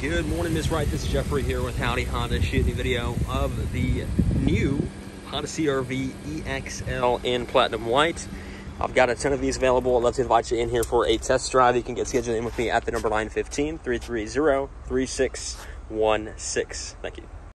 Good morning, Miss Wright. This is Jeffrey here with Howdy Honda shooting a video of the new Honda CRV EXL in Platinum White. I've got a ton of these available. I'd love to invite you in here for a test drive. You can get scheduled in with me at the number 915 330 3616. Thank you.